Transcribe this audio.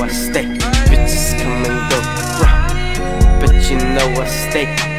I stay. Bitches come and go, bruh. But you know I stay.